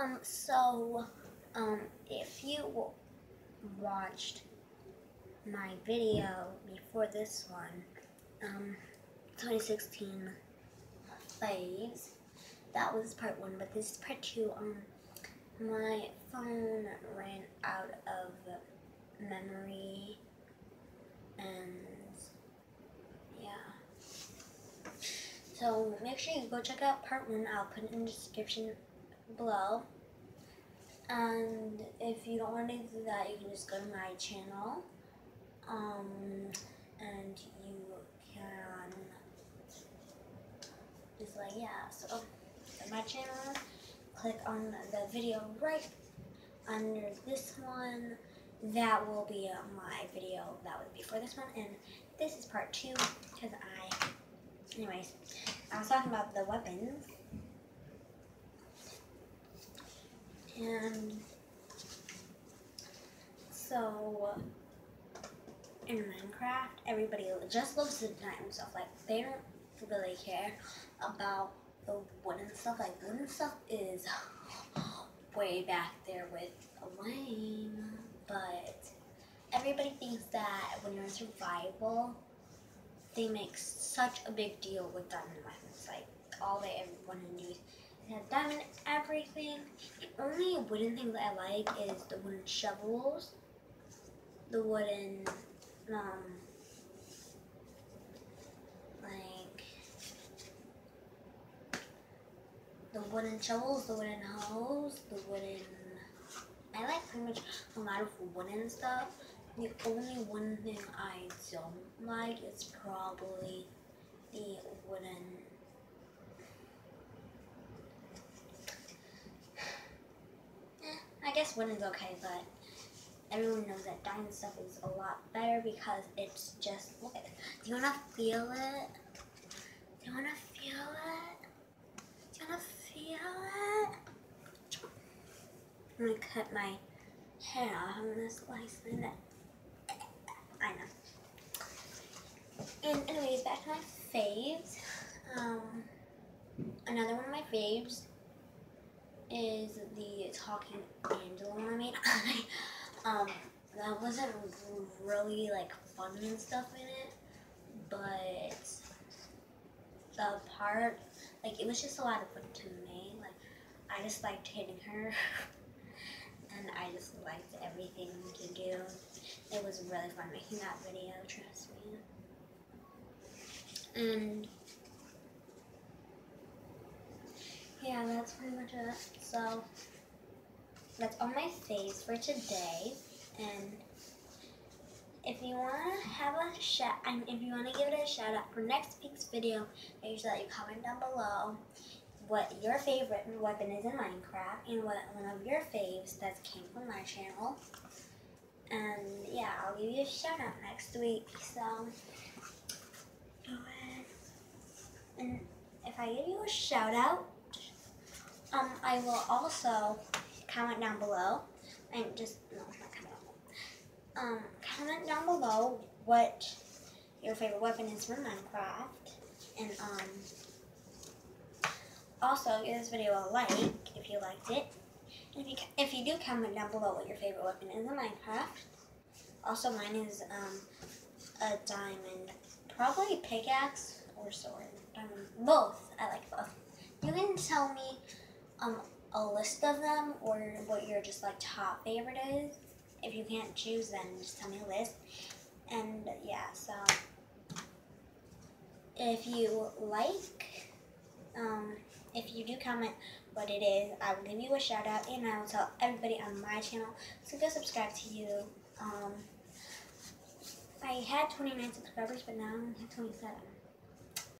Um, so, um, if you watched my video before this one, um, 2016 phase, that was part one, but this is part two. Um, my phone ran out of memory and yeah. So make sure you go check out part one. I'll put it in the description below. And if you don't want to do that, you can just go to my channel. Um, and you can just like, yeah, so my channel, click on the video right under this one. That will be uh, my video that was before this one. And this is part two because I, anyways, I was talking about the weapons. And so in Minecraft, everybody just loves the design stuff. Like they don't really care about the wooden stuff. Like wooden stuff is way back there with lame, but everybody thinks that when you're in survival, they make such a big deal with diamond weapons. Like all they ever want to use it has diamond everything. The only wooden thing that I like is the wooden shovels, the wooden, um, like, the wooden shovels, the wooden hoes, the wooden, I like pretty much a lot of wooden stuff. The only one thing I don't like is probably the wooden I guess okay, but everyone knows that diamond stuff is a lot better because it's just wood. Do you wanna feel it? Do you wanna feel it? Do you wanna feel it? I'm gonna cut my hair off. I'm gonna slice my neck. I know. And anyways, back to my faves. Um, another one of my faves is the talking angel one I made. um, that wasn't really like fun and stuff in it, but the part, like it was just a lot of fun to me. Like I just liked hitting her, and I just liked everything to do. It was really fun making that video, trust me. And yeah, that's pretty much it. So that's all my faves for today. And if you want to have a shout, and if you want to give it a shout out for next week's video, make sure that you comment down below what your favorite weapon is in Minecraft and what one of your faves that came from my channel. And yeah, I'll give you a shout out next week. So go ahead. And if I give you a shout out, um, I will also comment down below and just no, not comment down Um, comment down below what your favorite weapon is from Minecraft, and um, also give this video a like if you liked it. And if you if you do comment down below what your favorite weapon is in Minecraft. Also, mine is um a diamond, probably pickaxe or sword. Diamond, both. I like both. You can tell me um, a list of them or what your just like top favorite is. If you can't choose, then just tell me a list. And yeah, so if you like, um, if you do comment what it is, I will give you a shout out and I will tell everybody on my channel. So go subscribe to you. Um, I had 29 subscribers, but now I have 27.